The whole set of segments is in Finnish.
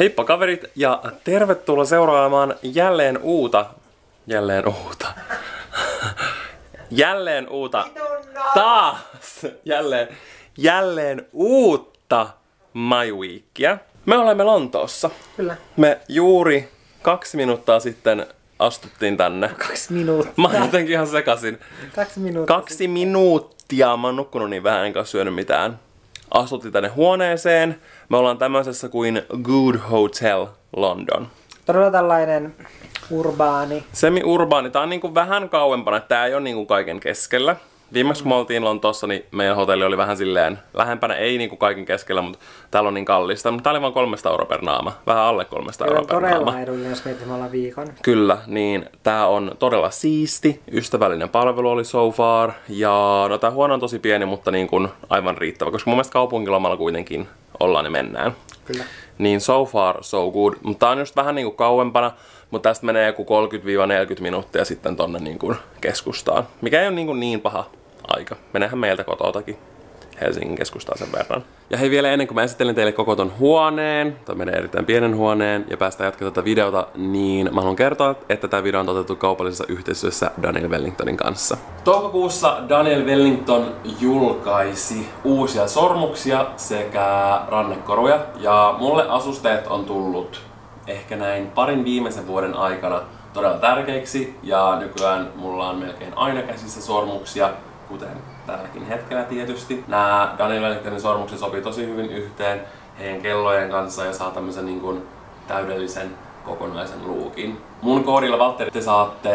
Heippa kaverit ja tervetuloa seuraamaan jälleen uuta, jälleen uuta, jälleen uuta, taas, jälleen, jälleen uutta My Weekia. Me olemme Lontoossa. Kyllä. Me juuri kaksi minuuttia sitten astuttiin tänne. Kaksi minuuttia. Mä oon jotenkin ihan sekasin. Kaksi minuuttia. Kaksi minuuttia. Mä oon nukkunut niin vähän enkä syönyt mitään. Astuttiin tänne huoneeseen. Me ollaan tämmöisessä kuin Good Hotel London. Todella tällainen urbaani. Semi-urbaani. Tää on niinku vähän kauempana. Tää ei ole niinku kaiken keskellä. Viimeksi kun me oltiin Lontoossa, niin meidän hotelli oli vähän silleen lähempänä, ei niinku kaiken keskellä, mutta täällä on niin kallista. Mutta tää oli vain 300 euroa per naama. Vähän alle 300 Kyllä euroa per naama. todella edullinen, jos miettii, me viikon. Kyllä, niin tää on todella siisti, ystävällinen palvelu oli so far, ja no tää huone on tosi pieni, mutta niin kuin aivan riittävä, koska mun mielestä kaupunkilomalla kuitenkin ollaan ja mennään. Kyllä. Niin so far so good, mutta tää on just vähän niinku kauempana, mutta tästä menee joku 30-40 minuuttia sitten tonne niinku keskustaan, mikä ei ole niinku niin paha aika. Menehän meiltä kototakin. Helsingin keskustaan sen verran. Ja hei vielä ennen kuin mä esittelen teille koko ton huoneen, tai menee erittäin pienen huoneen, ja päästään jatkamaan tätä videota, niin mä haluan kertoa, että tämä video on toteutettu kaupallisessa yhteistyössä Daniel Wellingtonin kanssa. Toukokuussa Daniel Wellington julkaisi uusia sormuksia sekä rannekoruja, ja mulle asusteet on tullut ehkä näin parin viimeisen vuoden aikana todella tärkeiksi, ja nykyään mulla on melkein aina käsissä sormuksia, kuten tälläkin hetkellä tietysti. Nämä Daniel Wellingtonin sormukset sopii tosi hyvin yhteen heidän kellojen kanssa ja saa tämmöisen niin kuin täydellisen kokonaisen luukin. Mun koodilla Valtteri te saatte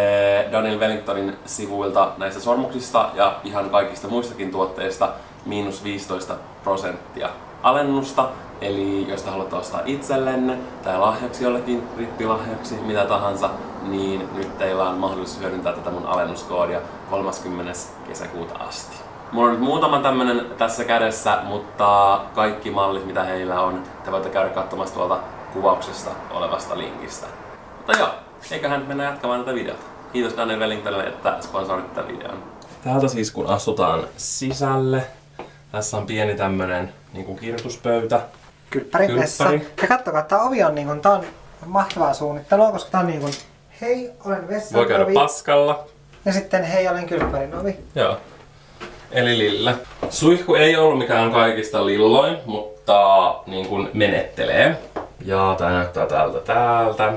Daniel Wellingtonin sivuilta näistä sormuksista ja ihan kaikista muistakin tuotteista miinus 15 prosenttia alennusta. Eli jos te haluatte ostaa itsellenne tai lahjaksi jollekin rippilahjaksi, mitä tahansa, niin nyt teillä on mahdollisuus hyödyntää tätä mun alennuskoodia 30. kesäkuuta asti. Mulla on nyt muutama tämmönen tässä kädessä, mutta kaikki mallit mitä heillä on, te voitte käydä katsomassa tuolta kuvauksesta olevasta linkistä. Mutta joo, eiköhän mennä jatkamaan tätä videota. Kiitos Daniel Wellingtonille, että sponsorit tätä videon. Täältä siis kun astutaan sisälle, tässä on pieni tämmönen niin kuin kirjoituspöytä. Kylppärin vessa. Kylppäri. Ja kattokaa, tää ovi on niinku, tää on mahtavaa suunnittelua, koska tää on niinku, hei, olen vessan Voi käydä ovi. paskalla. Ja sitten hei, olen kylppärin ovi. Joo. Eli Lille. Suihku ei ollut mikään kaikista lilloin, mutta niin kuin menettelee. Ja tää näyttää täältä täältä.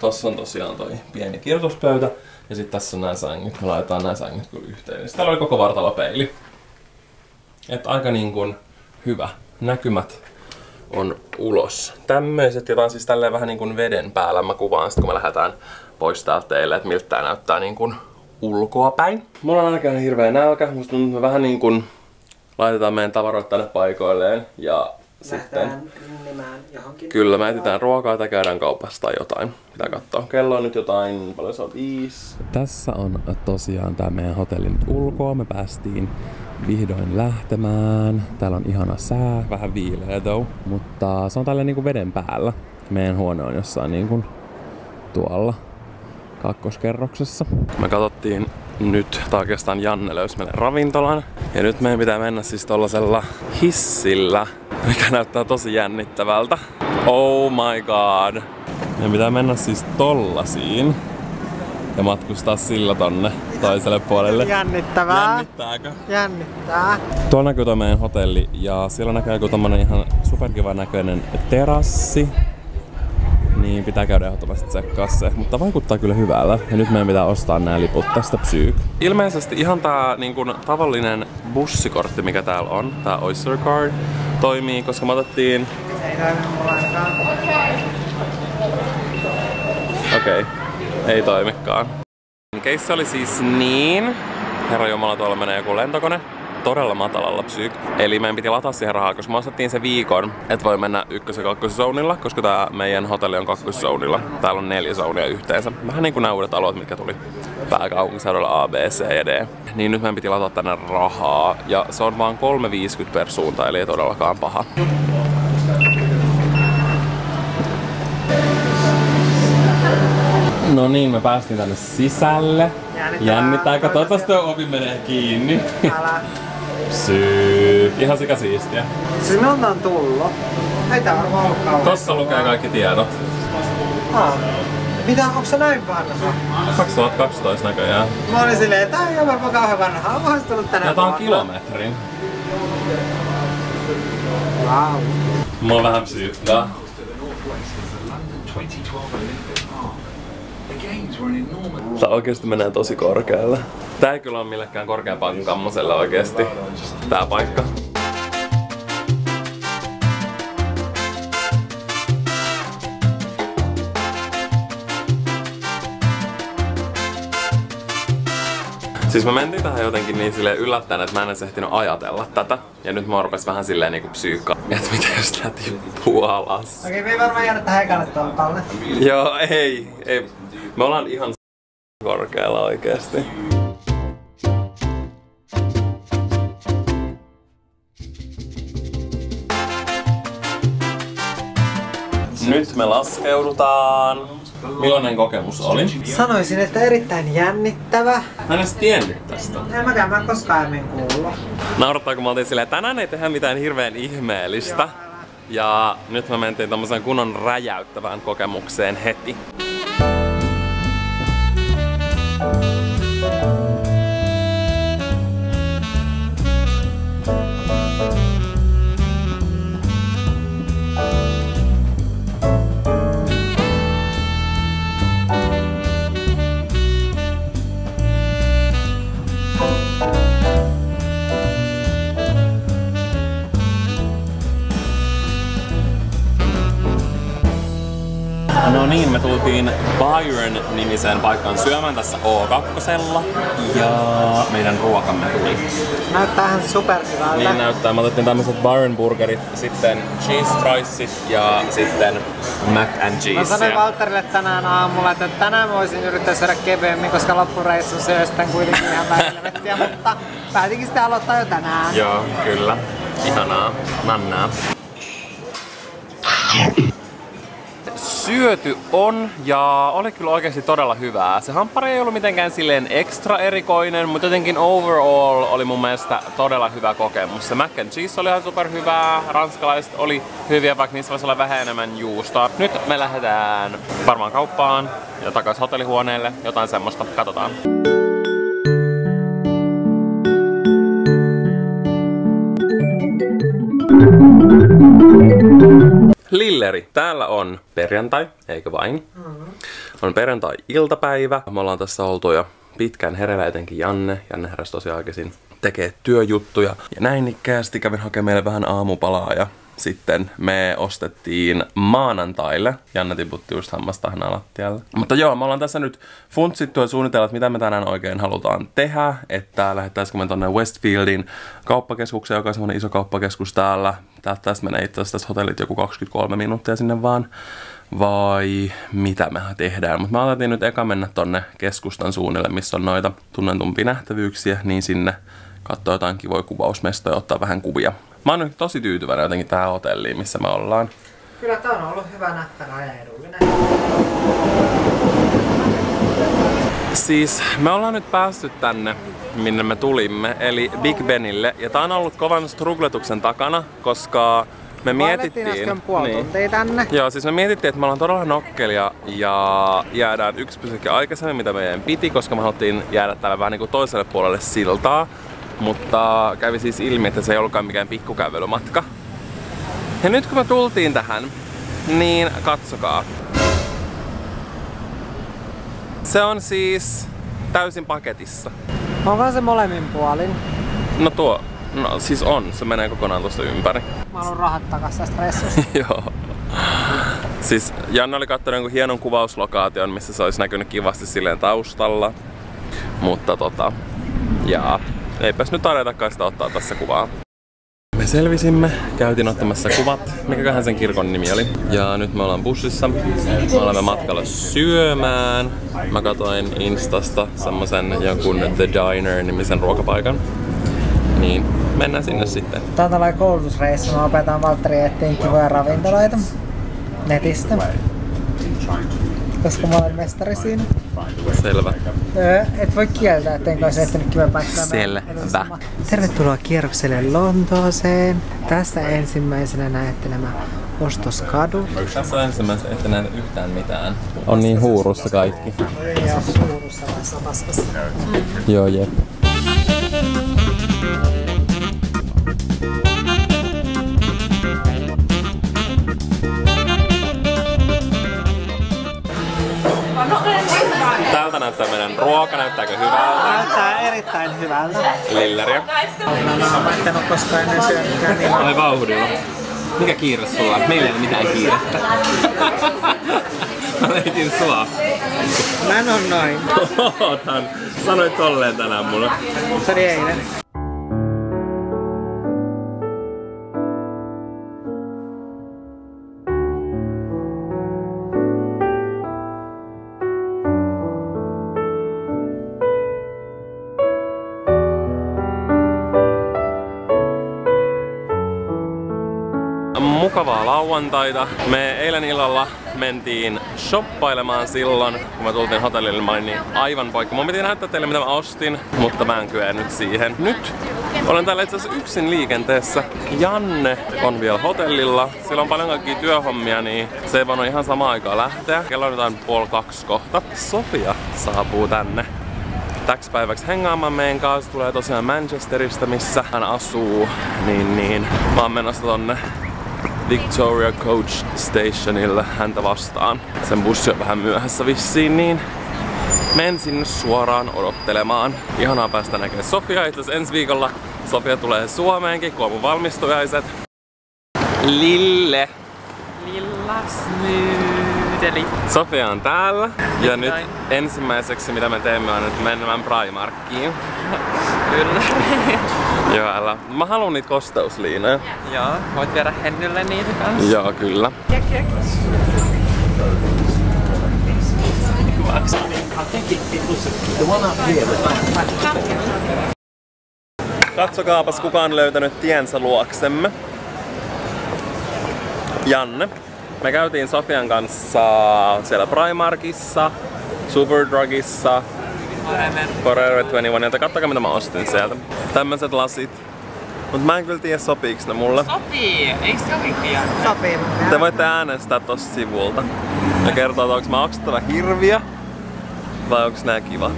Tossa on tosiaan toi pieni kirjoituspöytä. Ja sitten tässä on nämä sängyt. Me laitetaan nämä sängyt kyllä yhteen. Ja sit täällä oli koko vartalopeili. Et aika niin kuin hyvä. Näkymät on ulos. Tämmöiset, jotain siis tälleen vähän niin kuin veden päällä. Mä kuvaan sitten kun me lähdetään pois täältä teille, että miltä tää näyttää niin kuin ulkoa päin. Mulla on ainakaan hirveä nälkä. Musta tuntuu, että me vähän niin kuin laitetaan meidän tavaroita tänne paikoilleen. Ja sitten Lähdetään nimään johonkin. Kyllä, me etsitään ruokaa tai käydään kaupassa tai jotain. Pitää katsoa. Kello on nyt jotain, paljon se on? Viisi. Tässä on tosiaan tämä meidän hotellin ulkoa. Me päästiin vihdoin lähtemään. Täällä on ihana sää, vähän viileä though, mutta se on tälleen niinku veden päällä. Meidän huone on jossain niinku tuolla kakkoskerroksessa. Me katsottiin nyt, tai oikeastaan Janne löysi meille ravintolan. Ja nyt meidän pitää mennä siis tollasella hissillä, mikä näyttää tosi jännittävältä. Oh my god. Meidän pitää mennä siis tollasiin ja matkustaa sillä tonne toiselle puolelle. Jännittävää. Jännittääkö? Jännittää. Tuolla näkyy tuo meidän hotelli ja siellä näkyy joku tommonen ihan superkiva näköinen terassi. Niin pitää käydä ehdottomasti tsekkaa se, mutta vaikuttaa kyllä hyvältä. Ja nyt meidän pitää ostaa nämä liput tästä psyyk. Ilmeisesti ihan tää niin kun, tavallinen bussikortti, mikä täällä on, tää Oyster Card, toimii, koska me otettiin... Ei toimi mulla ainakaan. Okei, okay. Ei toimikaan. Keissi oli siis niin, herra Jumala, tuolla menee joku lentokone, todella matalalla psyyk. Eli meidän piti lataa siihen rahaa, koska me ostettiin se viikon, että voi mennä ykkös- ja kakkoszoonilla, koska tää meidän hotelli on kakkoszoonilla. Täällä on neljä zoonia yhteensä. Vähän niin kuin uudet alueet, mitkä tuli pääkaupunkiseudulla A, B, C ja D. Niin nyt meidän piti lataa tänne rahaa, ja se on vaan 3,50 per suunta, eli ei todellakaan paha. No niin, me päästiin tänne sisälle. Jännittää. Jännittääkö? Toivottavasti tuo ovi menee kiinni. Älä. Syy. Ihan sika siistiä. Siis me ollaan tullut. Ei tää varmaan ollut kauan. Tossa lukee kaikki tiedot. Aa. Mitä, onko se näin vanha? 2012 näköjään. Mä olin silleen, tää ei ole varmaan kauhean vanha. Onkohan se tullut tänä Ja tää on kilometrin. Wow. Mua vähän psyykkää. Tää oikeesti menee tosi korkealle. Tää ei kyllä ole millekään korkeampaa kuin kammoselle oikeesti. Tää paikka. Siis mä mentiin tähän jotenkin niin silleen yllättäen, että mä en edes ehtinyt ajatella tätä. Ja nyt mä rupes vähän silleen niinku psyykkaa, että mitä jos tää tippuu alas. Okei, me ei varmaan jäädä tähän ekalle tolpalle. Joo, ei, ei. Me ollaan ihan korkealla oikeesti. Nyt me laskeudutaan. Millainen kokemus oli? Sanoisin, että erittäin jännittävä. Mä en edes tiennyt tästä. En mäkään, mä en koskaan aiemmin kuullut. Naurattaa, kun mä oltiin silleen, tänään ei tehdä mitään hirveän ihmeellistä. Ja nyt me mentiin tommoseen kunnon räjäyttävään kokemukseen heti. Tultiin Byron-nimiseen paikkaan syömään tässä O2. Ja meidän ruokamme tuli. Näyttää ihan superhyvältä. Niin näyttää. Me otettiin tämmöiset Byron burgerit, sitten cheese friesit ja sitten mac and Mä cheese. sanoin Valtterille tänään aamulla, että tänään mä voisin yrittää syödä kevyemmin, koska loppureissu syö sitten kuitenkin ihan mutta päätinkin sitten aloittaa jo tänään. Joo, kyllä. Ihanaa. Mannaa. Syöty on ja oli kyllä oikeasti todella hyvää. Se hamppari ei ollut mitenkään silleen ekstra erikoinen, mutta jotenkin overall oli mun mielestä todella hyvä kokemus. Se mac and cheese oli ihan super hyvää, ranskalaiset oli hyviä, vaikka niissä voisi olla vähän enemmän juustoa. Nyt me lähdetään varmaan kauppaan ja takaisin hotellihuoneelle, jotain semmoista. Katsotaan. Lilleri, täällä on perjantai, eikö vain? On perjantai-iltapäivä. Me ollaan tässä oltu jo pitkään hereillä, etenkin Janne. Janne heräsi tosiaan aikaisin tekee työjuttuja. Ja näin ikkäästi kävin hakemaan meille vähän aamupalaa ja sitten me ostettiin maanantaille. Janne tiputti just hammastahnaa lattialle. Mutta joo, me ollaan tässä nyt funtsittu ja suunnitella, että mitä me tänään oikein halutaan tehdä. Että lähettäisikö me tonne Westfieldin kauppakeskukseen, joka on semmonen iso kauppakeskus täällä. Tää- Tästä menee itse asiassa hotellit joku 23 minuuttia sinne vaan. Vai mitä me tehdään. Mutta me aloitin nyt eka mennä tonne keskustan suunnille, missä on noita tunnetumpia nähtävyyksiä, niin sinne katsoa jotain kivoja kuvausmestoja ja ottaa vähän kuvia. Mä oon nyt tosi tyytyväinen jotenkin tähän hotelliin, missä me ollaan. Kyllä tää on ollut hyvä näppärä ja edullinen. Siis me ollaan nyt päästy tänne, minne me tulimme, eli Big Benille. Ja tää on ollut kovan strugletuksen takana, koska me mietittiin... äsken puoli niin. tuntia tänne. Joo, siis me mietittiin, että me ollaan todella nokkelia ja jäädään yksi pysäkki aikaisemmin, mitä meidän piti, koska me haluttiin jäädä täällä vähän niin kuin toiselle puolelle siltaa. Mutta kävi siis ilmi, että se ei ollutkaan mikään pikkukävelymatka. Ja nyt kun me tultiin tähän, niin katsokaa. Se on siis täysin paketissa. Onko se molemmin puolin? No tuo, no siis on, se menee kokonaan tuosta ympäri. Mä haluan rahat takas tästä reissusta. Joo. Siis Janne oli katsonut jonkun hienon kuvauslokaation, missä se olisi näkynyt kivasti silleen taustalla. Mutta tota, jaa, eipäs nyt tarjotakaan sitä ottaa tässä kuvaa. Me selvisimme, käytiin ottamassa kuvat, mikäköhän sen kirkon nimi oli. Ja nyt me ollaan bussissa, me olemme matkalla syömään. Mä katsoin Instasta semmosen jonkun The Diner-nimisen ruokapaikan. Niin, mennään sinne sitten. Tää on tällainen koulutusreissu, mä opetan Valtteri etsiin kivoja ravintoloita netistä. Koska mä olen mestari siinä. Selvä. Öö, et voi kieltää, ettenkö olisi etsinyt kivan paikkaa. Selvä. Tervetuloa kierrokselle Lontooseen. Tässä ensimmäisenä näette nämä Ostoskadu. Tässä on ensimmäistä, että näe yhtään mitään. On niin huurussa kaikki. Ei ole suurussa vaan paskassa. Joo, jep. Ruoka, näyttääkö hyvältä? Näyttää erittäin hyvältä. Lilleriä. Mä en ole koskaan ennen syönytkään niin Ai vauhdilla. Mikä kiire sulla on? Meillä ei ole mitään kiirettä. Mä leitin sua. Mä en oo noin. Ootan. Sanoit tolleen tänään mulle. Se oli eilen. Lauantaita. Me eilen illalla mentiin shoppailemaan silloin, kun me tultiin hotellille. Mä olin niin aivan poikki. Mun piti näyttää teille mitä mä ostin, mutta mä en kyennyt siihen. Nyt olen täällä itse asiassa yksin liikenteessä. Janne on vielä hotellilla. Sillä on paljon kaikkia työhommia, niin se ei voinut ihan samaan aikaan lähteä. Kello on jotain puoli kaksi kohta. Sofia saapuu tänne täksi päiväksi hengaamaan meidän kanssa. Tulee tosiaan Manchesterista, missä hän asuu. Niin, niin. Mä oon menossa tonne Victoria Coach Stationille häntä vastaan. Sen bussi on vähän myöhässä vissiin, niin menen sinne suoraan odottelemaan. Ihanaa päästä näkemään Sofia. Itse ensi viikolla Sofia tulee Suomeenkin, kun on valmistujaiset. Lille. Lillasmyydeli. Sofia on täällä. Ja Nyt nyt näin. ensimmäiseksi mitä me teemme on nyt mennään Primarkkiin. Kyllä. Joo, älä. Mä haluan niitä kosteusliinoja. Joo, voit viedä Hennylle niitä kanssa. Joo, kyllä. Katsokaapas kuka on löytänyt tiensä luoksemme. Janne. Me käytiin Sofian kanssa siellä Primarkissa, Superdrugissa, Forever 21, jota kattokaa mitä mä ostin sieltä. Tämmöset lasit. Mut mä en kyllä tiedä sopiiks ne mulle. Sopii, eikö se ole pian? Sopii. Te voitte äänestää tosta sivulta ja kertoa, että onko mä oksettava hirviä vai onko nää kivat.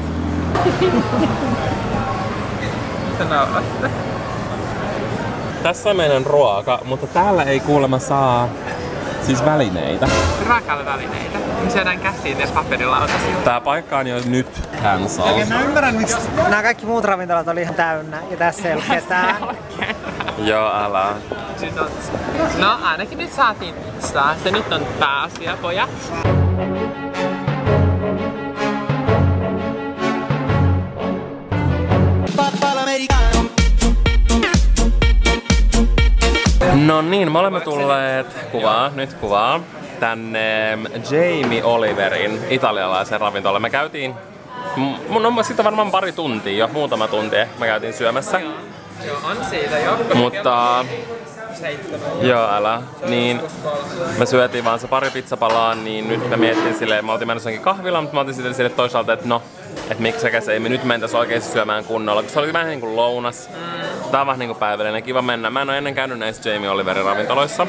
Nauratte. Tässä on meidän ruoka, mutta täällä ei kuulemma saa siis välineitä. Raakavälineitä. Me syödään käsiin ja paperilautasilla. Tää paikka on jo nyt cancel. Okei, mä ymmärrän miksi nämä kaikki muut ravintolat oli ihan täynnä ja tässä ei ollut ketään. Joo, älä. No ainakin nyt saatiin pizzaa. Se nyt on pääasia, pojat. No niin, me olemme tulleet kuvaa, nyt kuvaa, tänne Jamie Oliverin italialaisen ravintolaan. Me käytiin, mun on sitten varmaan pari tuntia jo, muutama tunti ehkä me käytiin syömässä. Joo, on siitä jo. Mutta. Joo, älä. Niin, me syötiin vaan se pari pizzapalaa, niin nyt mä mietin silleen, mä oltiin menossa jonkin kahvilaan, mutta mä otin sitten sille toisaalta, että no, että miksi ei me nyt mentäisi oikeasti syömään kunnolla, koska se oli vähän niin kuin lounas. Tää on vähän niin kuin päivällinen, kiva mennä. Mä en ole ennen käynyt näissä Jamie Oliverin ravintoloissa.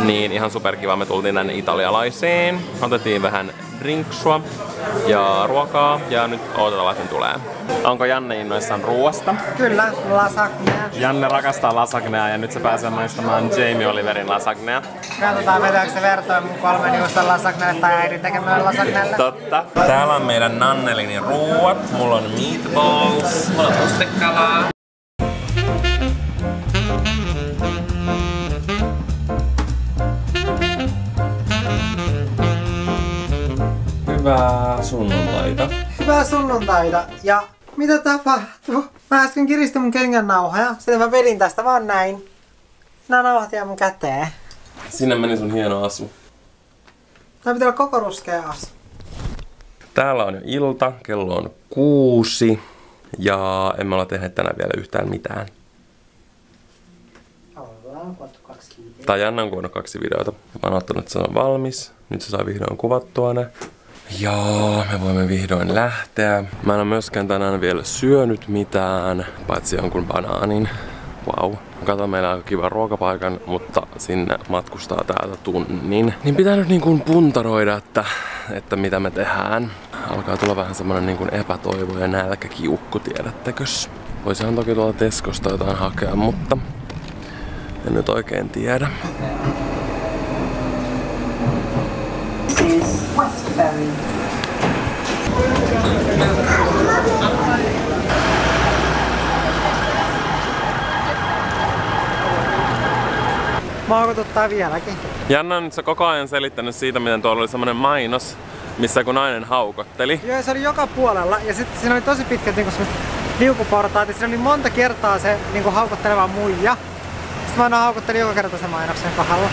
Niin ihan superkiva, me tultiin tänne italialaisiin. Otettiin vähän drinksua ja ruokaa ja nyt odotetaan, että tulee. Onko Janne innoissaan ruoasta? Kyllä, lasagnea. Janne rakastaa lasagnea ja nyt se pääsee maistamaan Jamie Oliverin lasagnea. Katsotaan vetääkö se vertoa mun kolmen juuston lasagnalle tai äidin tekemälle lasagnalle. Totta. Täällä on meidän Nannelinin ruuat. Mulla on meatballs. Mulla on mustekalaa. Hyvää sunnuntaita. Hyvää sunnuntaita. Ja mitä tapahtuu? Mä äsken kiristin mun kengän nauhoja. Sitten mä vedin tästä vaan näin. Nää nauhat jää mun käteen. Sinne meni sun hieno asu. Tää pitää olla koko ruskea asu. Täällä on jo ilta, kello on kuusi. Ja emme ole tehneet tänään vielä yhtään mitään. Ollaan kuvattu kaksi videoa. Tai Janna on kuvannut kaksi videota. Mä oon ottanut, että se on valmis. Nyt se saa vihdoin kuvattua ne. Ja me voimme vihdoin lähteä. Mä en ole myöskään tänään vielä syönyt mitään, paitsi jonkun banaanin. Wow. Katsotaan meillä on kiva ruokapaikan, mutta sinne matkustaa täältä tunnin. Niin pitää nyt niin kuin puntaroida, että, että mitä me tehdään. Alkaa tulla vähän semmonen niin kuin epätoivo ja nälkäkiukku, tiedättekös. Voisihan toki tuolta Teskosta jotain hakea, mutta en nyt oikein tiedä. This Westbury. Maukututtaa vieläkin. Janna on nyt se koko ajan selittänyt siitä, miten tuolla oli semmonen mainos, missä kun nainen haukotteli. Joo, se oli joka puolella ja sitten siinä oli tosi pitkät niinku liukuportaat ja siinä oli monta kertaa se niinku haukotteleva muija. Sitten mä aina haukottelin joka kerta sen mainoksen kohdalla.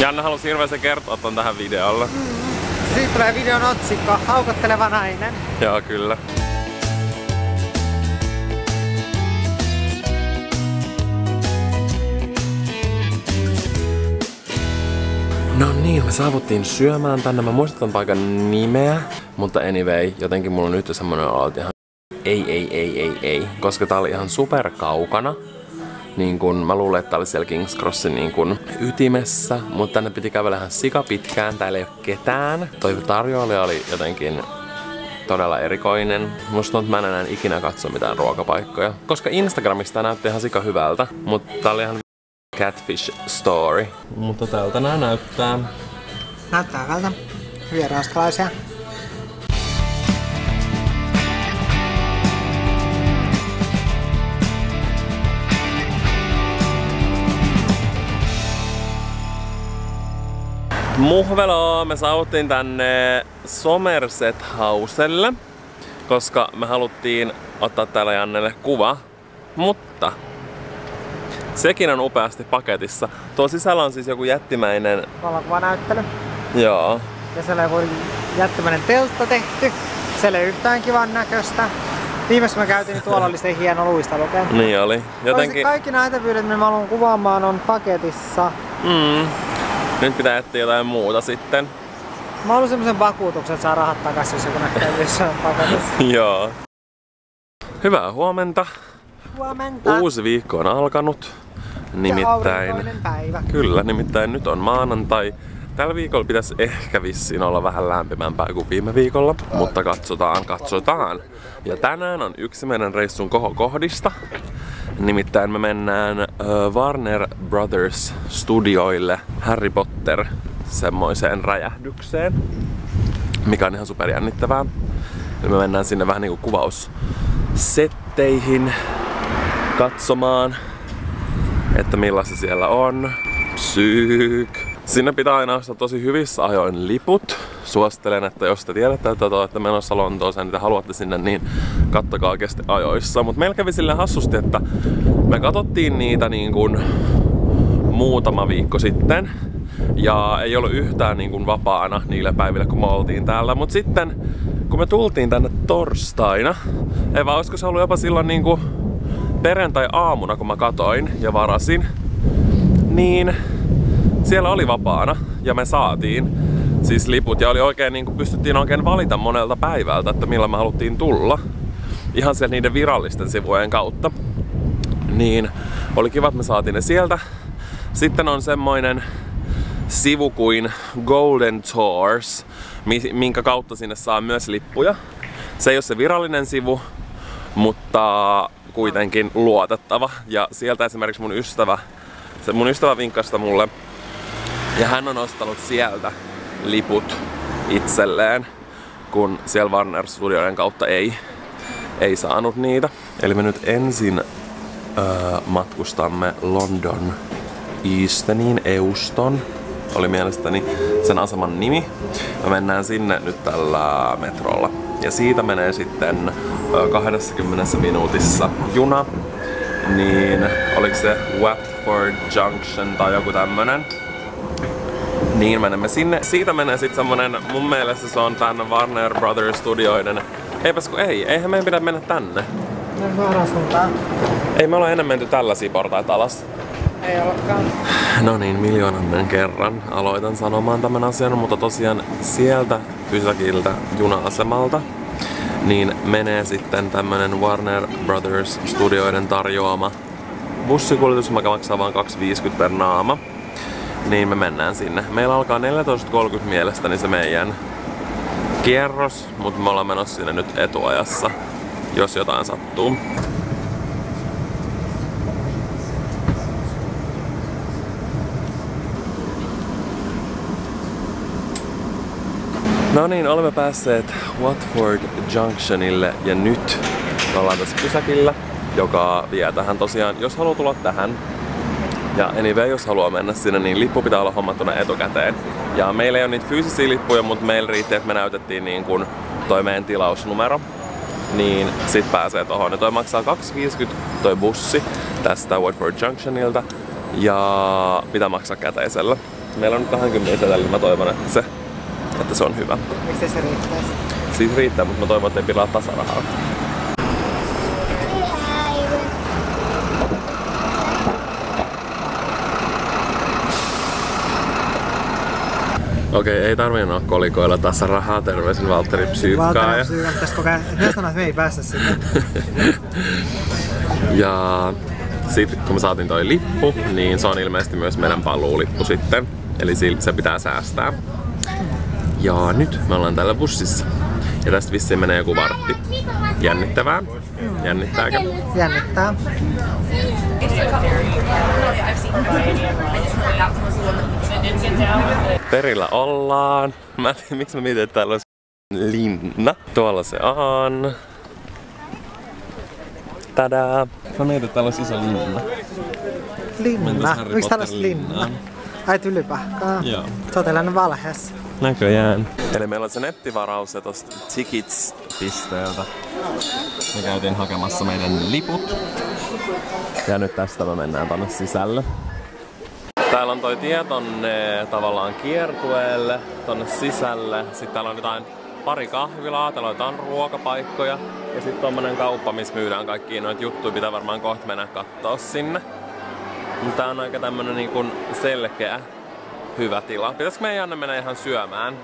Janna halusi hirveästi kertoa ton tähän videolle. Siitä tulee videon otsikko, haukotteleva nainen. Joo, kyllä. No niin, me saavuttiin syömään tänne. Mä muistan paikan nimeä, mutta anyway, jotenkin mulla on nyt semmonen olo, että ihan ei, ei, ei, ei, ei, koska tää oli ihan super kaukana. Niin kun, mä luulen, että tää oli siellä Kings Crossin niin kun, ytimessä, mutta tänne piti kävellä ihan sika pitkään, täällä ei ole ketään. Toi tarjoilija oli jotenkin todella erikoinen. Musta tuntuu, että mä en enää ikinä katso mitään ruokapaikkoja. Koska Instagramista näytti ihan sika hyvältä, mutta tää oli ihan catfish story. Mutta tältä nää näyttää. Näyttää hyvältä. Hyviä ranskalaisia. Muhveloo, me saavuttiin tänne Somerset Houselle, koska me haluttiin ottaa täällä Jannelle kuva. Mutta sekin on upeasti paketissa. Tuo sisällä on siis joku jättimäinen, Valokuvanäyttely. joo, Ja siellä on joku jättimäinen teltta tehty. Siellä ei yhtään kivan näköistä. Viimeksi mä käytiin, niin tuolla oli se hieno luistelukenttä. niin oli. Jotenkin... Kaikki näytävyydet, mitä mä haluan kuvaamaan, on paketissa. mm, nyt pitää etsiä jotain muuta sitten. Mä haluan semmosen vakuutuksen, että saa rahat takaisin, jos joku näkee jossain paketissa. Joo. Hyvää huomenta. Huomenta. Uusi viikko on alkanut. Ja Nimittäin aurinkoinen päivä. Kyllä, nimittäin nyt on maanantai. Tällä viikolla pitäisi ehkä vissiin olla vähän lämpimämpää kuin viime viikolla, mutta katsotaan, katsotaan. Ja tänään on yksi meidän reissun kohokohdista. Nimittäin me mennään uh, Warner Brothers studioille Harry Potter semmoiseen räjähdykseen, mikä on ihan superjännittävää. Eli me mennään sinne vähän niinku kuvaussetteihin katsomaan, että millaista siellä on. Psyyk. Sinne pitää aina ostaa tosi hyvissä ajoin liput. Suosittelen, että jos te tiedätte, että te olette menossa Lontooseen, niin te haluatte sinne, niin kattokaa oikeasti ajoissa. Mutta meillä kävi silleen hassusti, että me katsottiin niitä niin kuin muutama viikko sitten. Ja ei ollut yhtään niin kuin vapaana niillä päivillä, kun me oltiin täällä. Mutta sitten, kun me tultiin tänne torstaina, ei vaan olisiko se ollut jopa silloin niin kuin perjantai-aamuna, kun mä katoin ja varasin, niin siellä oli vapaana ja me saatiin siis liput ja oli oikein niin kuin pystyttiin oikein valita monelta päivältä, että millä me haluttiin tulla. Ihan siellä niiden virallisten sivujen kautta. Niin oli kiva, että me saatiin ne sieltä. Sitten on semmoinen sivu kuin Golden Tours, mi- minkä kautta sinne saa myös lippuja. Se ei ole se virallinen sivu, mutta kuitenkin luotettava. Ja sieltä esimerkiksi mun ystävä, se mun ystävä vinkkasta mulle, ja hän on ostanut sieltä liput itselleen, kun siellä Warner Studioiden kautta ei, ei saanut niitä. Eli me nyt ensin öö, matkustamme London Eastoniin, Euston, oli mielestäni sen aseman nimi. Me mennään sinne nyt tällä metrolla. Ja siitä menee sitten ö, 20 minuutissa juna. Niin oliko se Watford Junction tai joku tämmönen. Niin menemme sinne. Siitä menee sitten semmonen, mun mielestä se on tänne Warner Brothers Studioiden. Eipäs kun ei, eihän meidän pidä mennä tänne. Nyt väärään suuntaan. Ei me olla ennen menty tällaisia portaita alas. Ei ollutkaan. No niin, miljoonannen kerran aloitan sanomaan tämän asian, mutta tosiaan sieltä pysäkiltä juna-asemalta niin menee sitten tämmönen Warner Brothers studioiden tarjoama bussikuljetus, mikä maksaa vain 2,50 per naama. Niin me mennään sinne. Meillä alkaa 14.30 mielestäni se meidän kierros, mutta me ollaan menossa sinne nyt etuajassa, jos jotain sattuu. No niin, olemme päässeet Watford Junctionille ja nyt me ollaan tässä pysäkillä, joka vie tähän tosiaan, jos haluaa tulla tähän, ja anyway, jos haluaa mennä sinne, niin lippu pitää olla hommattuna etukäteen. Ja meillä ei ole niitä fyysisiä lippuja, mutta meillä riitti, että me näytettiin niin kuin toi meidän tilausnumero. Niin sit pääsee tohon. Ja toi maksaa 2,50 toi bussi tästä Watford Junctionilta. Ja pitää maksaa käteisellä. Meillä on nyt 20 seteli, mä toivon, että se, että se on hyvä. Miksi se riittäisi? Siis riittää, mutta mä toivon, että ei pilaa tasarahaa. Okei, ei tarvinnut olla kolikoilla tässä rahaa. Terveisin Valtteri on tästä koko ajan. Jos sanoo, että me ei päästä sinne. Ja sitten kun me saatiin toi lippu, niin se on ilmeisesti myös meidän paluulippu sitten. Eli se pitää säästää. Ja nyt me ollaan täällä bussissa. Ja tästä vissiin menee joku vartti. Jännittävää. Jännittääkö? Jännittää. Perillä ollaan. Mä en tiedä, miksi mä mietin, että täällä olisi linna. Tuolla se on. Tadaa! Mä mietin, että täällä olisi iso linna. Linna. Miksi täällä olisi linna? Ai tylypähkää. Joo. Sä oot elänyt valheessa. Näköjään. Eli meillä on se nettivaraus ja tosta Tickets-pisteeltä. Me käytiin hakemassa meidän liput. Ja nyt tästä me mennään tonne sisälle. Täällä on toi tie tonne tavallaan kiertueelle, tonne sisälle. Sitten täällä on jotain pari kahvilaa, täällä on jotain ruokapaikkoja. Ja sitten tommonen kauppa, missä myydään kaikkia noita juttuja, pitää varmaan kohta mennä kattoo sinne. Mutta tää on aika tämmönen niinku selkeä, hyvä tila. Pitäisikö meidän Janne mennä ihan syömään?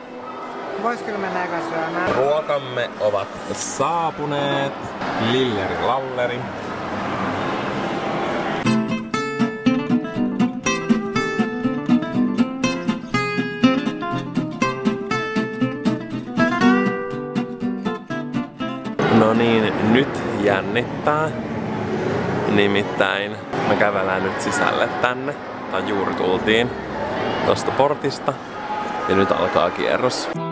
Vois kyllä mennä eka syömään. Ruokamme ovat saapuneet. Lilleri Lalleri. Niin, nyt jännittää. Nimittäin me kävelään nyt sisälle tänne. Tai juuri tultiin tosta portista. Ja nyt alkaa kierros.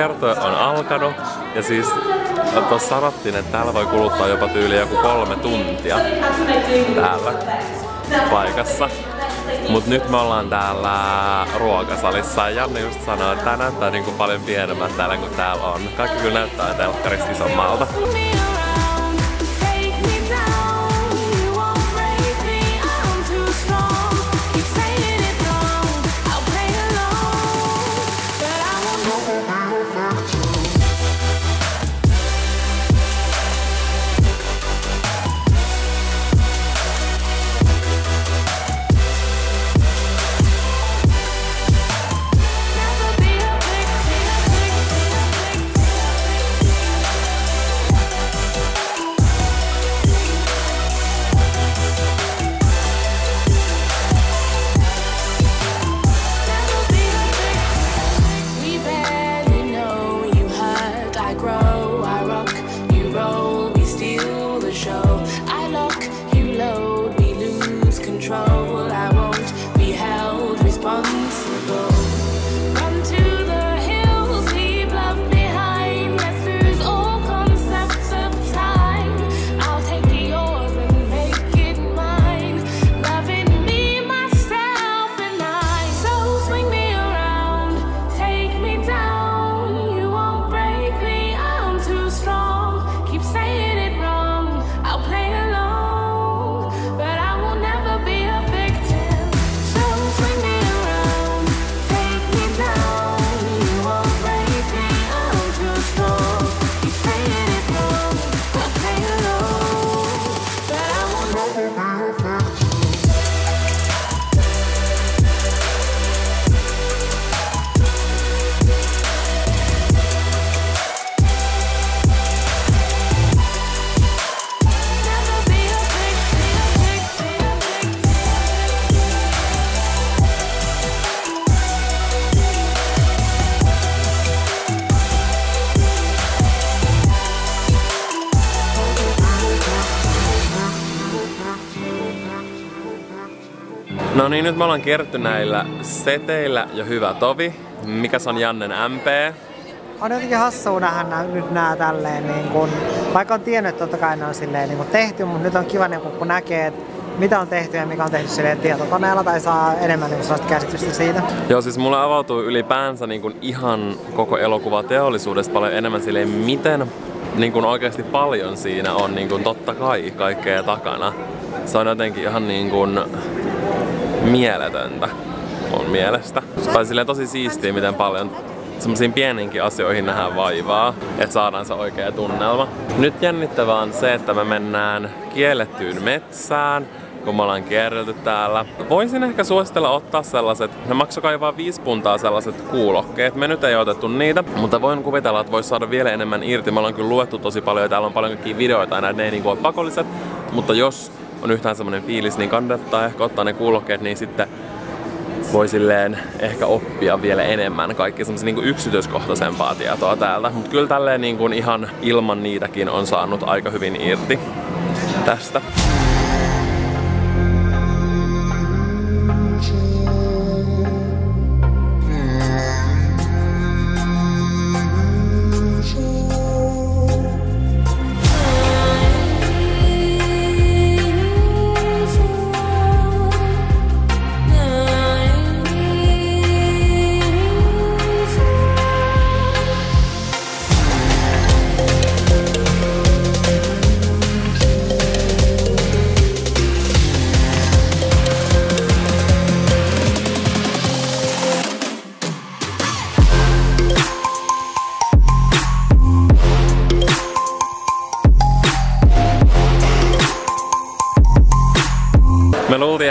Kierto on alkanut. Ja siis tuossa sanottiin, että täällä voi kuluttaa jopa tyyli joku kolme tuntia täällä paikassa. Mut nyt me ollaan täällä ruokasalissa ja Janne just sanoi, että tää näyttää niinku paljon pienemmältä täällä kuin täällä on. Kaikki kyllä näyttää telkkarista isommalta. No niin, nyt me ollaan kierretty näillä seteillä ja hyvä tovi. Mikäs on Jannen MP? On jotenkin hassua nähdä nää, nyt nää tälleen, niin kun, vaikka on tiennyt, että totta kai ne on silleen niin kun tehty, mutta nyt on kiva, niin kun, kun näkee, että mitä on tehty ja mikä on tehty silleen tietokoneella tai saa enemmän niin sellaista käsitystä siitä. Joo, siis mulle avautuu ylipäänsä niin kuin ihan koko elokuvateollisuudesta paljon enemmän silleen, miten niin kuin oikeasti paljon siinä on niin kuin totta kai kaikkea takana. Se on jotenkin ihan niin kuin mieletöntä mun mielestä. Tai silleen tosi siistiä, miten paljon semmoisiin pieninkin asioihin nähdään vaivaa, että saadaan se oikea tunnelma. Nyt jännittävää on se, että me mennään kiellettyyn metsään, kun me ollaan kierrelty täällä. Voisin ehkä suositella ottaa sellaiset, ne maksoi kai vaan viisi puntaa sellaiset kuulokkeet. Me nyt ei otettu niitä, mutta voin kuvitella, että voisi saada vielä enemmän irti. Me ollaan kyllä luettu tosi paljon ja täällä on paljon videoita ja ne ei niinku ole pakolliset. Mutta jos on yhtään semmonen fiilis, niin kannattaa ehkä ottaa ne kuulokkeet, niin sitten voi silleen ehkä oppia vielä enemmän kaikki semmoisia niinku yksityiskohtaisempaa tietoa täältä. Mutta kyllä tälleen niinku ihan ilman niitäkin on saanut aika hyvin irti tästä.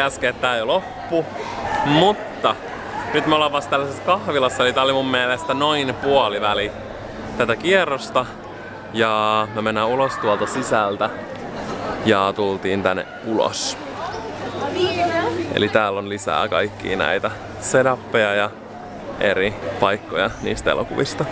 Äsken, että tää jo loppu, mutta nyt me ollaan vasta tällaisessa kahvilassa, eli tää oli mun mielestä noin puoliväli tätä kierrosta. Ja me mennään ulos tuolta sisältä ja tultiin tänne ulos. Eli täällä on lisää kaikkia näitä setappeja ja eri paikkoja niistä elokuvista.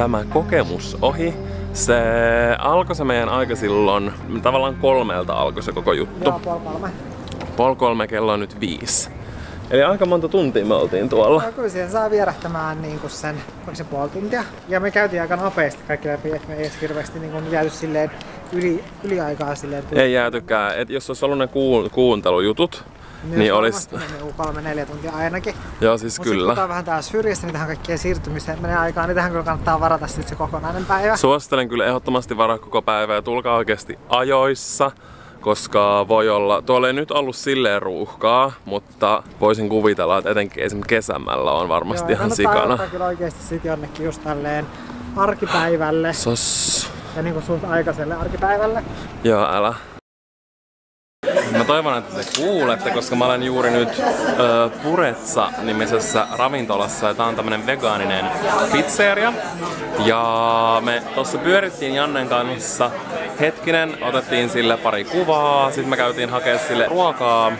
Tämä kokemus ohi. Se alkoi se meidän aika silloin, tavallaan kolmelta alkoi se koko juttu. Joo, puoli kolme. Pol kolme kello on nyt viisi. Eli aika monta tuntia me oltiin tuolla. No, kyllä siihen saa vierähtämään niin kuin sen, oliko se puoli tuntia. Ja me käytiin aika nopeasti kaikki läpi, että me ei edes hirveästi niin kuin jääty silleen yli, yli aikaa silleen. Ei jäätykään. Et jos olisi ollut ne kuun, kuuntelujutut, niin olis... Joku kolme, neljä tuntia ainakin. Joo, siis Mut kyllä. Kun vähän tää syrjästä, niin tähän kaikkien siirtymiseen menee aikaa, niin tähän kyllä kannattaa varata sit se kokonainen päivä. Suosittelen kyllä ehdottomasti varaa koko päivä ja tulkaa oikeasti ajoissa, koska voi olla, tuolla ei nyt ollut silleen ruuhkaa, mutta voisin kuvitella, että etenkin esimerkiksi kesämällä on varmasti Joo, ihan sikana. ottaa kyllä oikeesti sit jonnekin just tälleen arkipäivälle Sos. ja niinku suht aikaiselle arkipäivälle. Joo, älä. Mä toivon, että te kuulette, koska mä olen juuri nyt ö, Puretsa-nimisessä ravintolassa ja tää on tämmönen vegaaninen pizzeria. Ja me tossa pyörittiin Jannen kanssa hetkinen, otettiin sille pari kuvaa, sitten me käytiin hakea sille ruokaa.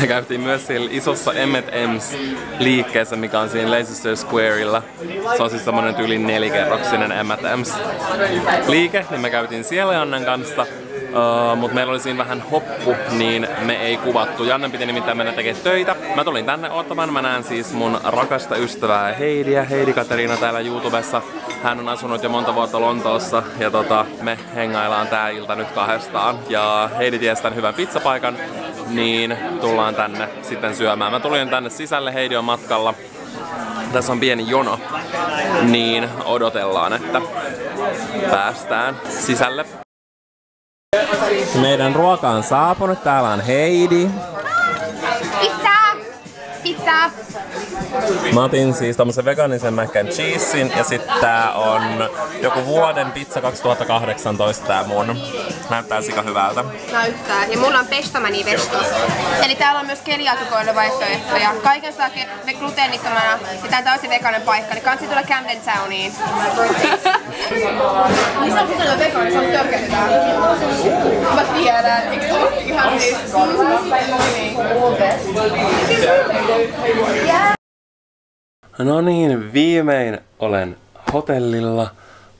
Me käytiin myös siellä isossa M&M's liikkeessä, mikä on siinä Leicester Squareilla. Se on siis semmonen yli nelikerroksinen M&M's liike, niin me käytiin siellä Jannen kanssa. Mutta meillä oli siinä vähän hoppu, niin me ei kuvattu. Janne piti nimittäin mennä tekemään töitä. Mä tulin tänne ottamaan. Mä näen siis mun rakasta ystävää Heidiä. Heidi Kateriina täällä YouTubessa. Hän on asunut jo monta vuotta Lontoossa ja tota, me hengaillaan tää ilta nyt kahdestaan. Ja Heidi tiesi tämän hyvän pizzapaikan, niin tullaan tänne sitten syömään. Mä tulin tänne sisälle, Heidi on matkalla. Tässä on pieni jono, niin odotellaan, että päästään sisälle. Meidän ruoka on saapunut. Täällä on Heidi. Pizza! Pizza! Mä otin siis tommosen vegaanisen mac and cheesein ja sitten tää on joku vuoden pizza 2018 tää mun. Näyttää sika hyvältä. Näyttää. Ja mulla on pestomani vesto. Eli täällä on myös keliaakikoille vaihtoehtoja. Kaiken saa ke- gluteenittomana. Ja tää on täysin vegaaninen paikka. Niin kansi tulla Camden Towniin. Niin sä pitää vegaani, se on törkeä Mä tiedän. Eikö se ole ihan siis? No niin, viimein olen hotellilla.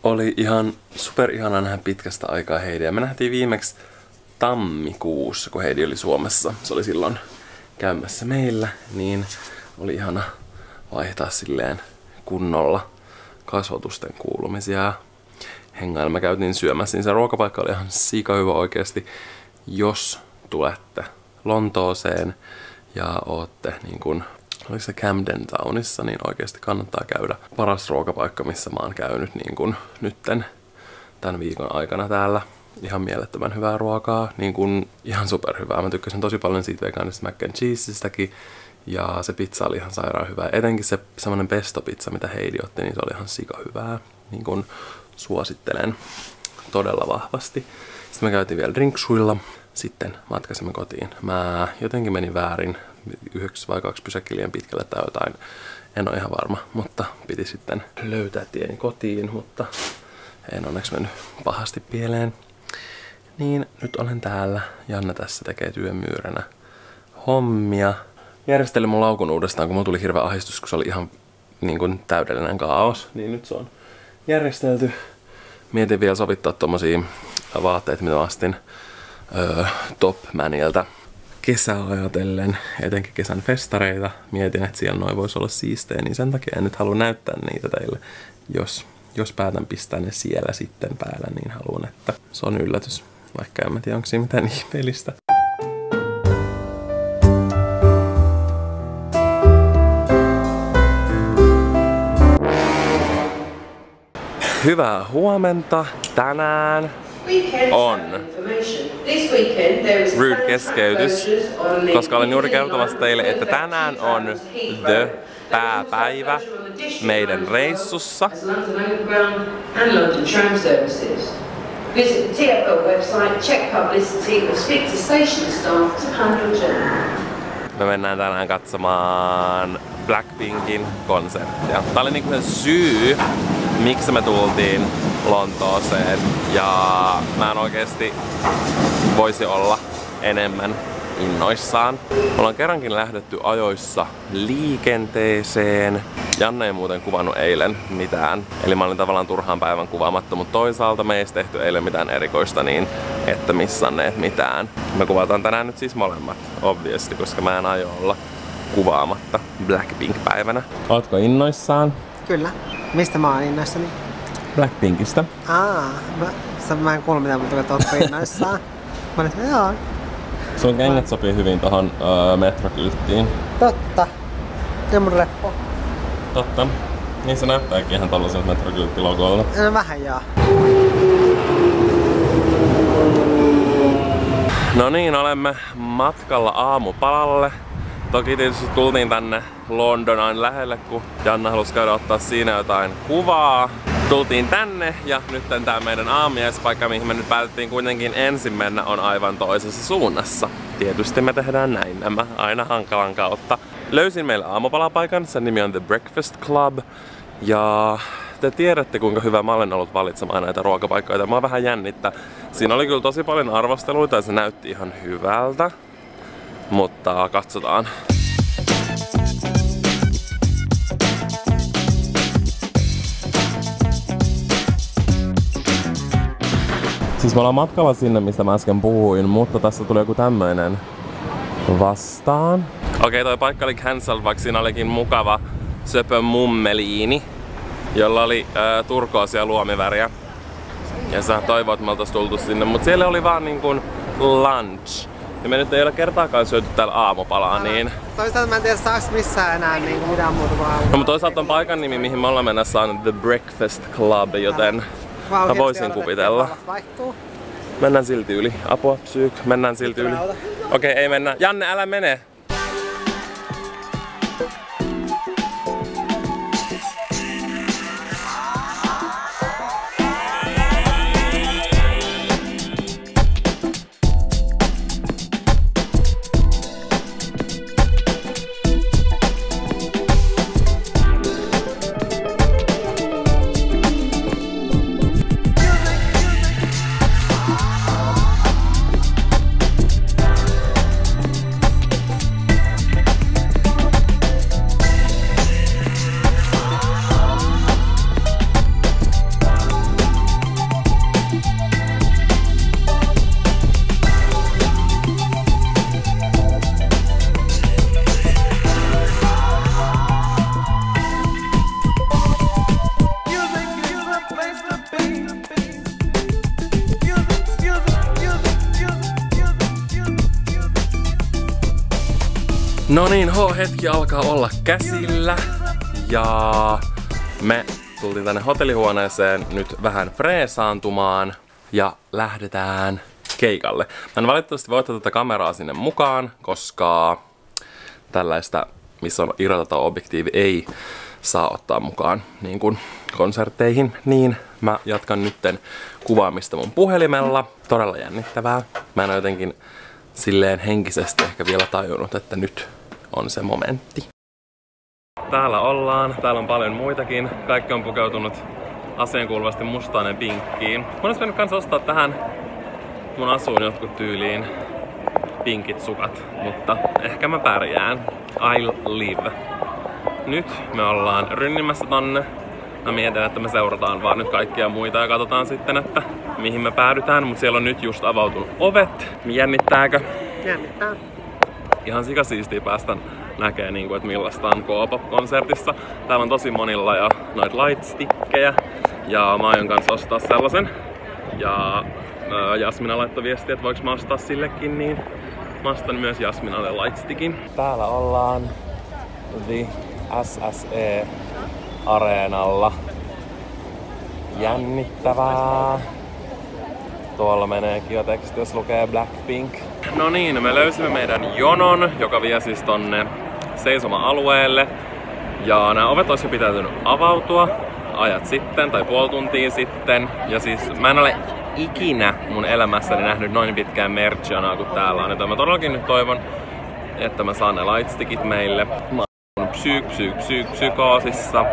Oli ihan super ihana nähdä pitkästä aikaa Heidiä. Me nähtiin viimeksi tammikuussa, kun Heidi oli Suomessa. Se oli silloin käymässä meillä, niin oli ihana vaihtaa silleen kunnolla kasvatusten kuulumisia hengailla. Me käytiin syömässä, niin se ruokapaikka oli ihan siika hyvä oikeasti. Jos tulette Lontooseen ja ootte niin kun oliko se Camden Townissa, niin oikeasti kannattaa käydä. Paras ruokapaikka, missä mä oon käynyt niin kuin nytten tämän viikon aikana täällä. Ihan mielettömän hyvää ruokaa, niin kuin ihan superhyvää. Mä tykkäsin tosi paljon siitä vegaanista mac and cheeseistäkin. Ja se pizza oli ihan sairaan hyvää. Etenkin se semmonen pestopizza, mitä Heidi otti, niin se oli ihan sika hyvää. Niin kuin suosittelen todella vahvasti. Sitten me käytiin vielä drinksuilla. Sitten matkasimme kotiin. Mä jotenkin menin väärin yhdeksi vai kaksi pysäkkiä liian pitkälle tai jotain. En ole ihan varma, mutta piti sitten löytää tieni kotiin, mutta en onneksi mennyt pahasti pieleen. Niin nyt olen täällä. Janna tässä tekee työmyyränä hommia. Järjestelin mun laukun uudestaan, kun mulla tuli hirveä ahdistus, kun se oli ihan niin kuin täydellinen kaos. Niin nyt se on järjestelty. Mietin vielä sovittaa tommosia vaatteita, mitä astin öö, Topmanilta kesää ajatellen, etenkin kesän festareita. Mietin, että siellä noin voisi olla siistejä, niin sen takia en nyt halua näyttää niitä teille. Jos, jos päätän pistää ne siellä sitten päällä, niin haluan, että se on yllätys. Vaikka en mä tiedä, onko siinä mitään ihmeellistä. Hyvää huomenta. Tänään on rude keskeytys, koska olen juuri kertomassa teille, että tänään on The pääpäivä meidän reissussa. Visit the TFL website, check publicity, or speak to station staff to plan your journey. Me mennään tänään katsomaan Blackpinkin konserttia. Tää oli niinku se syy, miksi me tultiin Lontooseen. Ja mä en oikeesti voisi olla enemmän innoissaan. Me ollaan kerrankin lähdetty ajoissa liikenteeseen. Janne ei muuten kuvannut eilen mitään. Eli mä olin tavallaan turhaan päivän kuvaamatta, mutta toisaalta me ei tehty eilen mitään erikoista niin, että missanneet mitään. Me kuvataan tänään nyt siis molemmat, obviously, koska mä en aio olla kuvaamatta Blackpink-päivänä. Ootko innoissaan Kyllä. Mistä mä oon innoissani? Blackpinkistä? Aa, mä, sä, mä en kuullut mitään, mutta ootko innoissaan. Mä olin, että joo, Sun kengät sopii hyvin tohon öö, metrokylttiin. totta. Ja mun reppo. Totta. Niin se näyttääkin ihan tollaselta metrokylttilogolta. No vähän joo. No niin, olemme matkalla aamupalalle. Toki tietysti tultiin tänne Londonain lähelle, kun Janna halusi käydä ottaa siinä jotain kuvaa. Tultiin tänne ja nyt tää meidän aamiaispaikka, mihin me nyt päätettiin kuitenkin ensin mennä, on aivan toisessa suunnassa. Tietysti me tehdään näin nämä aina hankalan kautta. Löysin meille aamupalapaikan, sen nimi on The Breakfast Club. Ja te tiedätte kuinka hyvä mä olen ollut valitsemaan näitä ruokapaikkoja. Mä vähän jännittää. Siinä oli kyllä tosi paljon arvosteluita ja se näytti ihan hyvältä. Mutta katsotaan. Siis me ollaan matkalla sinne, mistä mä äsken puhuin, mutta tässä tuli joku tämmöinen vastaan. Okei, okay, toi paikka oli cancelled, vaikka siinä olikin mukava söpö mummeliini, jolla oli äh, turkoosia luomiväriä. Ja sä toivoit, että me tultu sinne, mutta siellä oli vaan niin kuin lunch. Ja me nyt ei ole kertaakaan syöty täällä aamupalaa, niin... Toisaalta mä en tiedä saaks missään enää niin kuin mitään muuta kuin No mutta toisaalta on paikan nimi, mihin me ollaan mennessä on The Breakfast Club, joten Vau, mä voisin kuvitella. Mennään silti yli. Apua, psyyk. Mennään silti yli. Okei, ei mennä. Janne, älä mene. Niin, H-hetki alkaa olla käsillä. Ja me tultiin tänne hotellihuoneeseen nyt vähän freesaantumaan ja lähdetään keikalle. Mä en valitettavasti voi ottaa tätä kameraa sinne mukaan, koska tällaista, missä on irrotettava objektiivi, ei saa ottaa mukaan niin kuin konsertteihin, niin mä jatkan nytten kuvaamista mun puhelimella. Todella jännittävää. Mä en jotenkin silleen henkisesti ehkä vielä tajunnut, että nyt on se momentti. Täällä ollaan, täällä on paljon muitakin. Kaikki on pukeutunut asiankuuluvasti mustaan ja pinkkiin. Mun olisi mennyt kanssa ostaa tähän mun asuun jotkut tyyliin pinkit sukat, mutta ehkä mä pärjään. I'll live. Nyt me ollaan rynnimässä tonne. Mä mietin, että me seurataan vaan nyt kaikkia muita ja katsotaan sitten, että mihin me päädytään. Mutta siellä on nyt just avautunut ovet. Jännittääkö? Jännittää. Ihan sikasiistiä päästä näkee, niin kuin, että millaista on K-pop-konsertissa. Täällä on tosi monilla jo noita lightstickejä. Ja mä aion kanssa ostaa sellaisen. Ja ää, Jasmina laittoi viestiä, että voiko mä ostaa sillekin, niin mä ostan myös Jasminalle lightstickin. Täällä ollaan The SSE areenalla. Jännittävää. Tuolla menee kioteksti, jos lukee Blackpink. No niin, me löysimme meidän jonon, joka vie siis tonne seisoma-alueelle. Ja nämä ovet olisi jo avautua ajat sitten tai puoli tuntia sitten. Ja siis mä en ole ikinä mun elämässäni nähnyt noin pitkään merchionaa kuin täällä on. Joten mä todellakin nyt toivon, että mä saan ne lightstickit meille. Mä oon psyyk, psyyk, psyyk, psykoosissa.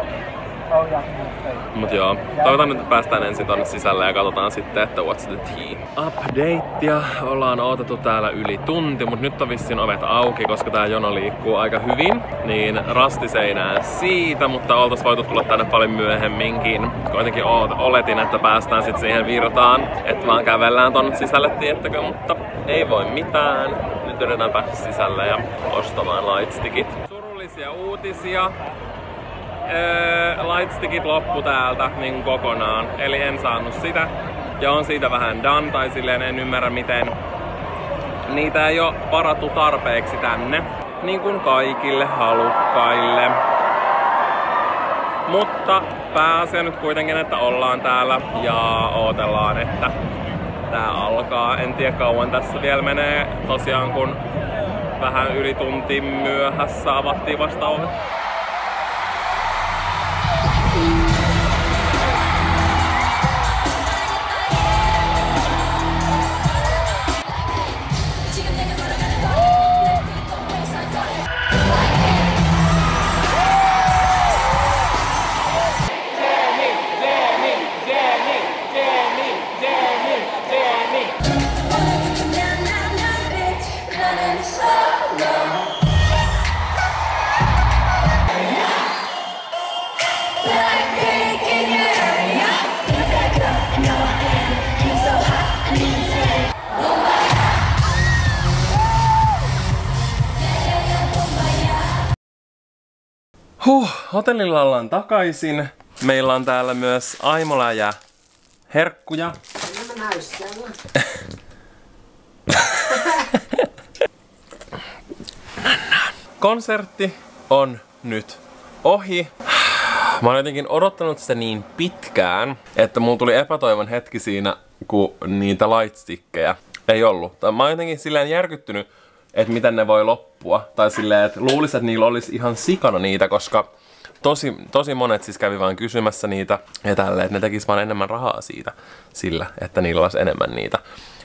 Mut joo, toivotaan että päästään ensin tonne sisälle ja katsotaan sitten, että what's the tea. Updatea. Ollaan odotettu täällä yli tunti, mut nyt on vissiin ovet auki, koska tää jono liikkuu aika hyvin. Niin rastiseinää siitä, mutta oltais voitu tulla tänne paljon myöhemminkin. Kuitenkin oletin, että päästään sit siihen virtaan, että vaan kävellään tonne sisälle, tiettäkö, mutta ei voi mitään. Nyt yritetään päästä sisälle ja ostamaan lightstickit. Surullisia uutisia öö, lightstickit loppu täältä niin kokonaan. Eli en saanut sitä. Ja on siitä vähän done, tai silleen en ymmärrä miten niitä ei ole varattu tarpeeksi tänne. Niin kuin kaikille halukkaille. Mutta pääasia nyt kuitenkin, että ollaan täällä ja odotellaan, että tää alkaa. En tiedä kauan tässä vielä menee. Tosiaan kun vähän yli tunti myöhässä avattiin vasta ovet. Hotellilla ollaan takaisin. Meillä on täällä myös Aimola ja herkkuja. Konsertti on nyt ohi. Mä oon jotenkin odottanut sitä niin pitkään, että mulla tuli epätoivon hetki siinä, kun niitä lightstickejä ei ollut. Tai mä oon jotenkin silleen järkyttynyt, että miten ne voi loppua. Tai silleen, että luulisin, että niillä olisi ihan sikana niitä, koska tosi, tosi monet siis kävi vaan kysymässä niitä ja tälleen, että ne tekis vaan enemmän rahaa siitä sillä, että niillä olisi enemmän niitä.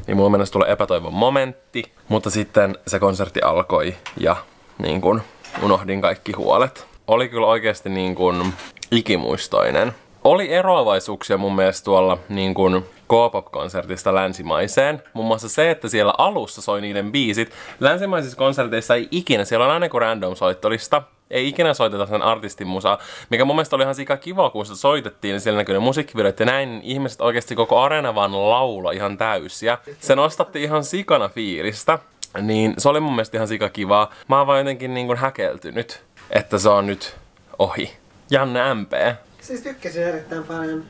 Niin mulla mennessä tulee epätoivon momentti, mutta sitten se konsertti alkoi ja niin kun unohdin kaikki huolet. Oli kyllä oikeasti niin kun ikimuistoinen. Oli eroavaisuuksia mun mielestä tuolla niin kun K-pop-konsertista länsimaiseen. Muun muassa se, että siellä alussa soi niiden biisit. Länsimaisissa konserteissa ei ikinä, siellä on aina kuin random soittolista. Ei ikinä soiteta sen artistin musaa, mikä mun mielestä oli ihan sika kiva, kun sitä soitettiin, niin siellä näkyy ne musiikkivideot ja näin ihmiset oikeasti koko areena vaan laulo ihan täysiä. Se nostatti ihan sikana fiilistä, niin se oli mun mielestä ihan sika kivaa. Mä oon vaan jotenkin niin kuin häkeltynyt, että se on nyt ohi. Janne MP. Siis tykkäsin erittäin paljon.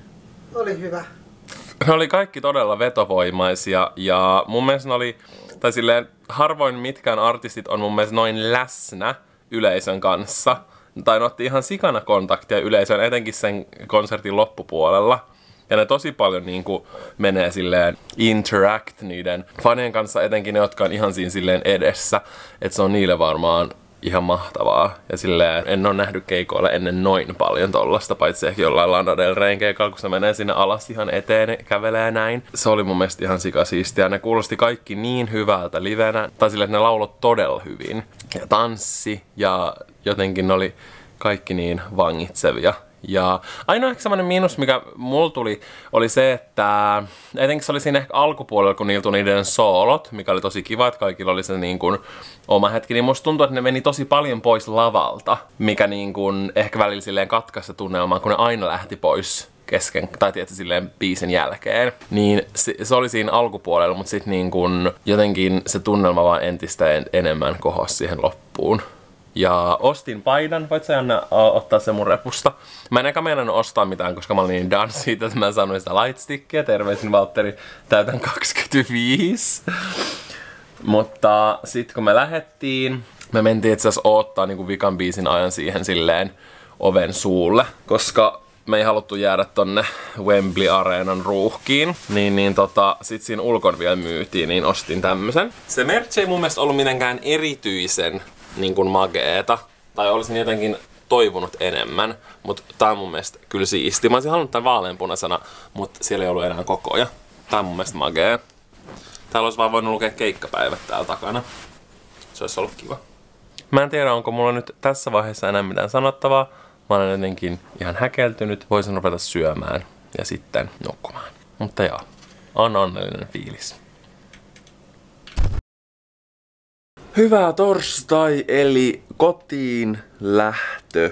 Oli hyvä. Ne oli kaikki todella vetovoimaisia ja mun mielestä ne oli, tai silleen harvoin mitkään artistit on mun mielestä noin läsnä yleisön kanssa. Tai ne otti ihan sikana kontaktia yleisöön, etenkin sen konsertin loppupuolella. Ja ne tosi paljon niin kuin menee silleen interact niiden fanien kanssa, etenkin ne, jotka on ihan siinä silleen edessä. Että se on niille varmaan ihan mahtavaa. Ja silleen en ole nähnyt keikoilla ennen noin paljon tollasta, paitsi ehkä jollain Lana Del Reyn keikalla, kun se menee sinne alas ihan eteen kävelee näin. Se oli mun mielestä ihan sikasiistiä. Ne kuulosti kaikki niin hyvältä livenä, tai silleen, että ne laulot todella hyvin. Ja tanssi ja jotenkin ne oli kaikki niin vangitsevia. Ja ainoa ehkä semmoinen miinus, mikä mulla tuli, oli se, että etenkin se oli siinä ehkä alkupuolella, kun niillä niiden soolot, mikä oli tosi kiva, että kaikilla oli se niin kuin oma hetki, niin musta tuntuu, että ne meni tosi paljon pois lavalta, mikä niin kuin ehkä välillä silleen katkaisi tunnelmaa, kun ne aina lähti pois kesken, tai tietysti silleen biisin jälkeen, niin se, se oli siinä alkupuolella, mutta sitten niin kun jotenkin se tunnelma vaan entistä en, enemmän kohosi siihen loppuun. Ja ostin paidan, voit sä Janne o- ottaa sen mun repusta. Mä en eka ostaa mitään, koska mä olin niin done siitä, että mä sanoin sitä lightstickia. Terveisin Valtteri, täytän 25. Mutta sitten kun me lähettiin, me mentiin itse asiassa odottaa niin vikan biisin ajan siihen silleen oven suulle, koska me ei haluttu jäädä tonne Wembley Areenan ruuhkiin, niin, niin tota, sit siinä ulkon vielä myytiin, niin ostin tämmösen. Se merch ei mun mielestä ollut mitenkään erityisen niin kuin mageeta, tai olisin jotenkin toivonut enemmän, mutta tää on mun mielestä kyllä siisti. Mä olisin halunnut tän vaaleanpunaisena, mutta siellä ei ollut enää kokoja. Tää on mun mielestä magee. Täällä olisi vaan voinut lukea keikkapäivät täällä takana. Se olisi ollut kiva. Mä en tiedä, onko mulla nyt tässä vaiheessa enää mitään sanottavaa. Mä olen jotenkin ihan häkeltynyt. Voisin ruveta syömään ja sitten nukkumaan. Mutta joo, on onnellinen fiilis. Hyvää torstai, eli kotiin lähtö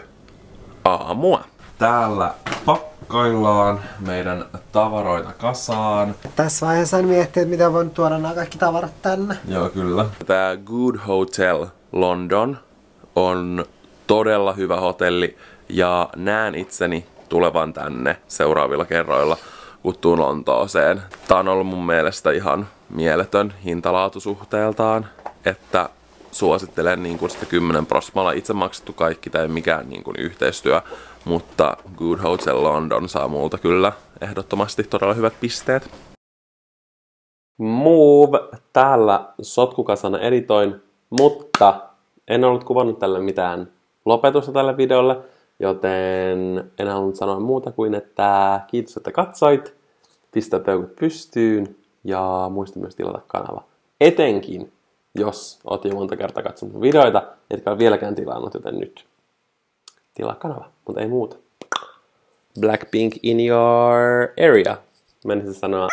aamua. Täällä pakkaillaan meidän tavaroita kasaan. Tässä vaiheessa en miettiä, että miten voin tuoda nämä kaikki tavarat tänne. Joo, kyllä. Tämä Good Hotel London on todella hyvä hotelli ja näen itseni tulevan tänne seuraavilla kerroilla, kun tuun Lontooseen. Tää on ollut mun mielestä ihan mieletön hintalaatusuhteeltaan, että suosittelen niin kuin sitä 10 prosmalla itse maksettu kaikki tai mikään niin kuin yhteistyö, mutta Good Hotel London saa multa kyllä ehdottomasti todella hyvät pisteet. Move täällä sotkukasana editoin, mutta en ollut kuvannut tälle mitään lopetusta tälle videolle, joten en halunnut sanoa muuta kuin, että kiitos, että katsoit, pistä peukut pystyyn ja muista myös tilata kanava. Etenkin, jos oot jo monta kertaa katsonut videoita, etkä ole vieläkään tilannut, joten nyt tilaa kanava, mutta ei muuta. Blackpink in your area, menisin sanoa.